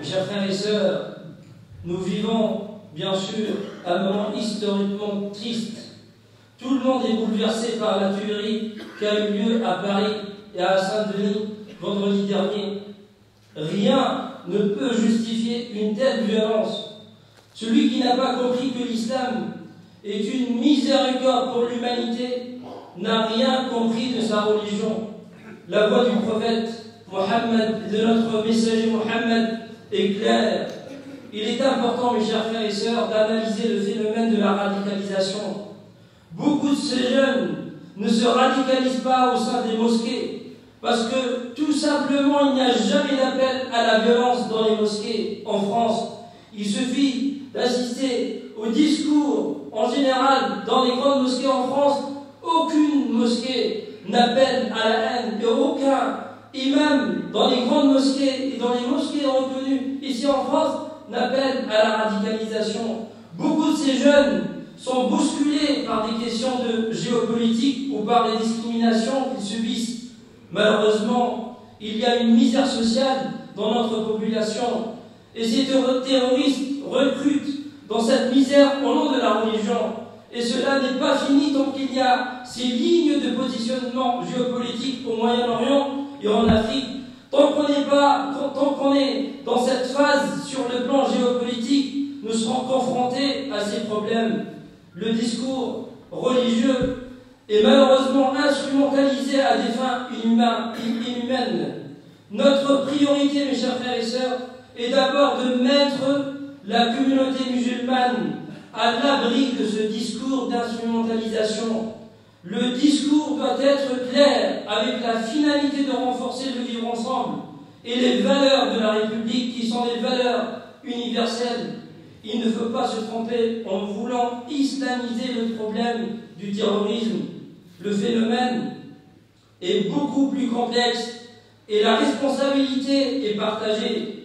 Mes chers frères et sœurs, nous vivons bien sûr un moment historiquement triste. Tout le monde est bouleversé par la tuerie qui a eu lieu à Paris et à Saint-Denis vendredi dernier. Rien ne peut justifier une telle violence. Celui qui n'a pas compris que l'islam est une miséricorde pour l'humanité n'a rien compris de sa religion. La voix du prophète Mohammed, de notre messager Mohammed, est claire. Il est important, mes chers frères et sœurs, d'analyser le phénomène de la radicalisation. Beaucoup de ces jeunes ne se radicalisent pas au sein des mosquées parce que tout simplement il n'y a jamais d'appel à la violence dans les mosquées en France. Il suffit d'assister au discours en général dans les grandes mosquées en France. Aucune mosquée n'appelle à la haine et aucun imam dans les grandes mosquées et dans les mosquées reconnues ici en France n'appelle à la radicalisation. Beaucoup de ces jeunes sont bousculés par des questions de géopolitique ou par des discriminations qu'ils subissent. Malheureusement, il y a une misère sociale dans notre population et ces terroristes recrutent dans cette misère au nom de la religion. Et cela n'est pas fini tant qu'il y a ces lignes de positionnement géopolitique au Moyen-Orient et en Afrique. Tant qu'on n'est pas, tant qu'on est dans cette phase sur le plan géopolitique, nous serons confrontés à ces problèmes. Le discours religieux est malheureusement instrumentalisé à des fins inhumaines. Notre priorité, mes chers frères et sœurs, est d'abord de mettre la communauté musulmane à l'abri de ce discours d'instrumentalisation. Le discours doit être clair avec la finalité de renforcer le vivre ensemble et les valeurs de la République qui sont des valeurs universelles. Il ne faut pas se tromper en voulant islamiser le problème du terrorisme. Le phénomène est beaucoup plus complexe et la responsabilité est partagée.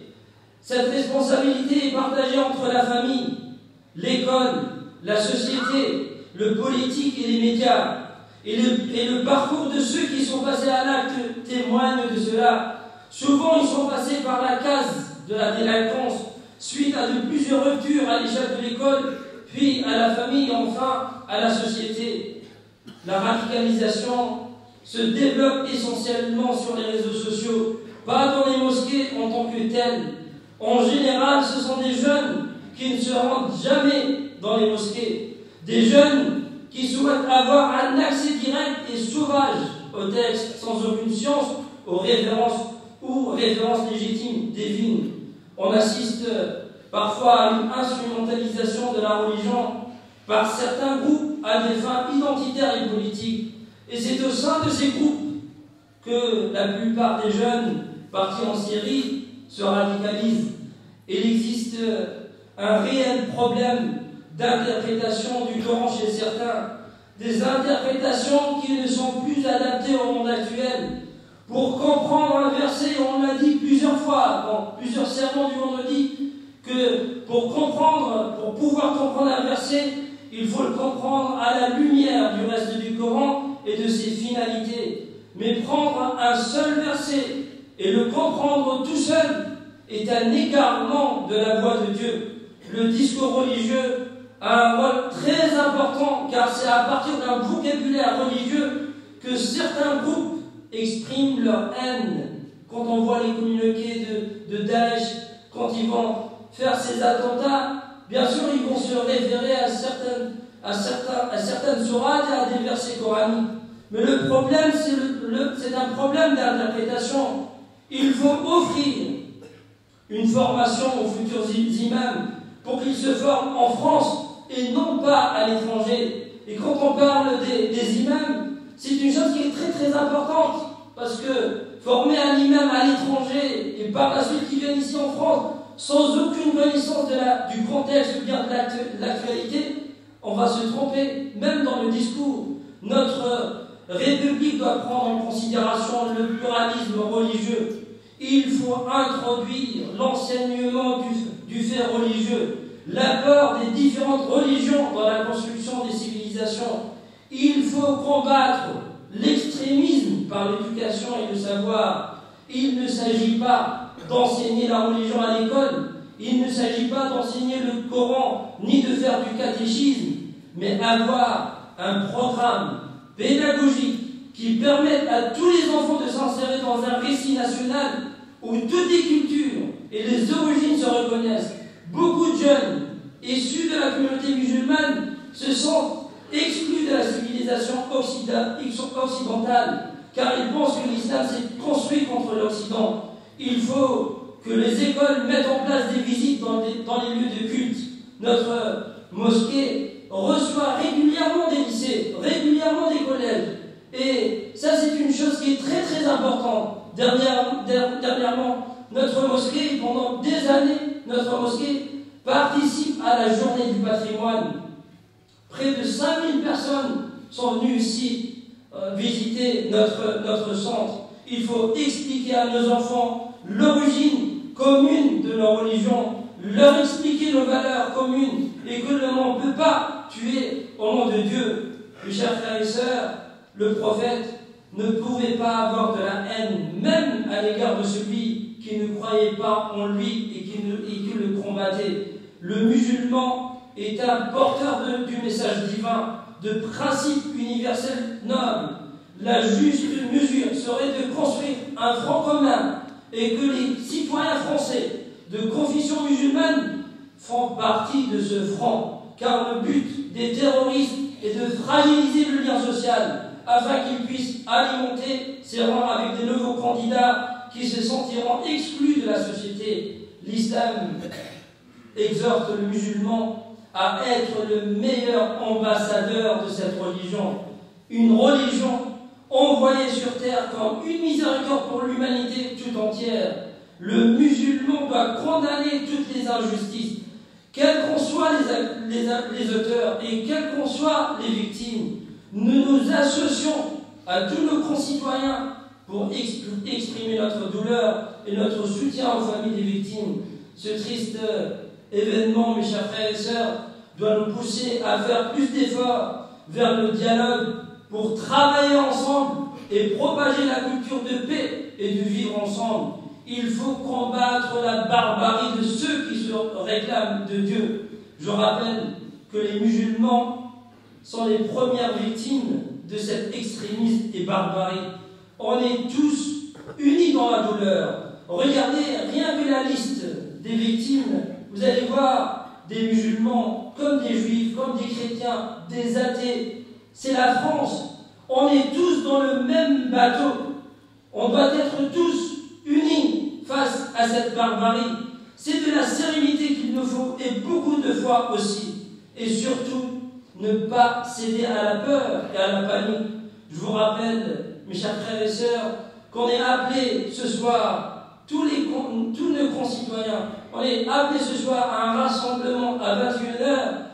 Cette responsabilité est partagée entre la famille, l'école, la société, le politique et les médias. Et le, et parcours de ceux qui sont passés à l'acte témoigne de cela. Souvent, ils sont passés par la case de la délinquance, suite à de plusieurs ruptures à l'échelle de l'école, puis à la famille, enfin à la société. La radicalisation se développe essentiellement sur les réseaux sociaux, pas dans les mosquées en tant que telles. En général, ce sont des jeunes qui ne se rendent jamais dans les mosquées, des jeunes qui souhaitent avoir un accès direct et sauvage au texte sans aucune science, aux références ou références légitimes divines. On assiste parfois à une instrumentalisation de la religion par certains groupes à des fins identitaires et politiques. Et c'est au sein de ces groupes que la plupart des jeunes partis en Syrie se radicalisent. Il existe un réel problème d'interprétation du Coran chez certains, des interprétations qui ne sont plus adaptées au monde actuel. Pour comprendre un verset, on l'a dit plusieurs fois dans plusieurs sermons du vendredi, que pour comprendre, pour pouvoir comprendre un verset, il faut le comprendre à la lumière du reste du Coran et de ses finalités. Mais prendre un seul verset et le comprendre tout seul est un égarement de la voix de Dieu. Le discours religieux un rôle très important car c'est à partir d'un vocabulaire religieux que certains groupes expriment leur haine. Quand on voit les communiqués de, de Daesh, quand ils vont faire ces attentats, bien sûr ils vont se référer à certaines, à certains, à certaines sourates et à des versets coraniques. Mais le problème, c'est un problème d'interprétation. Il faut offrir une formation aux futurs imams pour qu'ils se forment en France et non pas à l'étranger. Et quand on parle des, imams, c'est une chose qui est très très importante parce que former un imam à l'étranger et par la suite qui vient ici en France sans aucune connaissance du contexte ou bien de l'actualité, on va se tromper, même dans le discours. Notre République doit prendre en considération le pluralisme religieux. Il faut introduire l'enseignement du fait religieux, l'apport des différentes religions dans la construction des civilisations. Il faut combattre l'extrémisme par l'éducation et le savoir. Il ne s'agit pas d'enseigner la religion à l'école. Il ne s'agit pas d'enseigner le Coran ni de faire du catéchisme, mais avoir un programme pédagogique qui permette à tous les enfants de s'insérer dans un récit national où toutes les cultures et les origines se reconnaissent. Beaucoup de jeunes issus de la communauté musulmane se sentent exclus de la civilisation occidentale, car ils pensent que l'islam s'est construit contre l'Occident. Il faut que les écoles mettent en place des visites dans les, lieux de culte. Notre mosquée reçoit régulièrement des lycées, régulièrement des collèges. Et ça, c'est une chose qui est très très importante. dernièrement, notre mosquée, pendant des années, notre mosquée participe à la journée du patrimoine. Près de 5000 personnes sont venues ici euh, visiter notre, notre centre. Il faut expliquer à nos enfants l'origine commune de leur religion, leur expliquer nos valeurs communes et que l'on ne peut pas tuer au nom de Dieu. Mes chers frères et sœurs, le prophète ne pouvait pas avoir de la haine, même à l'égard de celui qui ne croyait pas en lui et qui, le combattait. Le musulman est un porteur du message divin, de principes universels nobles. La juste mesure serait de construire un front commun et que les citoyens français de confession musulmane font partie de ce front, car le but des terroristes est de fragiliser le lien social afin qu'ils puissent alimenter ces rangs avec de nouveaux candidats qui se sentiront exclus de la société. L'islam exhorte le musulman à être le meilleur ambassadeur de cette religion. Une religion envoyée sur terre comme une miséricorde pour l'humanité tout entière. Le musulman doit condamner toutes les injustices, quels qu'en soient les, les auteurs et quelles qu'en soient les victimes. Nous nous associons à tous nos concitoyens pour exprimer notre douleur et notre soutien aux familles des victimes. Ce triste événement, mes chers frères et sœurs, doit nous pousser à faire plus d'efforts vers le dialogue pour travailler ensemble et propager la culture de paix et de vivre ensemble. Il faut combattre la barbarie de ceux qui se réclament de Dieu. Je rappelle que les musulmans sont les premières victimes de cet extrémisme et barbarie. On est tous unis dans la douleur. Regardez rien que la liste des victimes. Vous allez voir des musulmans comme des juifs, comme des chrétiens, des athées. C'est la France. On est tous dans le même bateau. On doit être tous unis face à cette barbarie. C'est de la sérénité qu'il nous faut et beaucoup de foi aussi. Et surtout, ne pas céder à la peur et à la panique. Je vous rappelle, mes chers frères et sœurs, qu'on est appelés ce soir, tous, les, tous nos concitoyens, on est appelés ce soir à un rassemblement à 21h,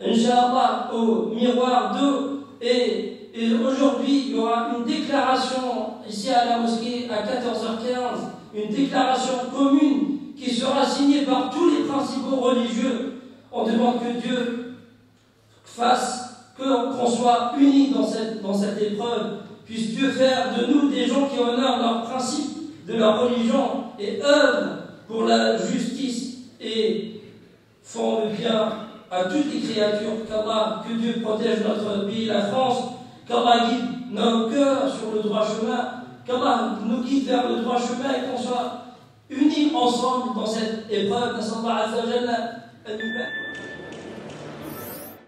Inch'Allah, au miroir d'eau, et, et aujourd'hui, il y aura une déclaration ici à la mosquée à 14h15, une déclaration commune qui sera signée par tous les principaux religieux. On demande que Dieu fasse qu'on soit unis dans cette, dans cette épreuve, puisse Dieu faire de nous des gens qui honorent leurs principes de leur religion et œuvrent pour la justice et font le bien à toutes les créatures. Qu'Allah, que Dieu protège notre pays, la France, qu'Allah guide nos cœurs sur le droit chemin, qu'Allah nous guide vers le droit chemin et qu'on soit unis ensemble dans cette épreuve.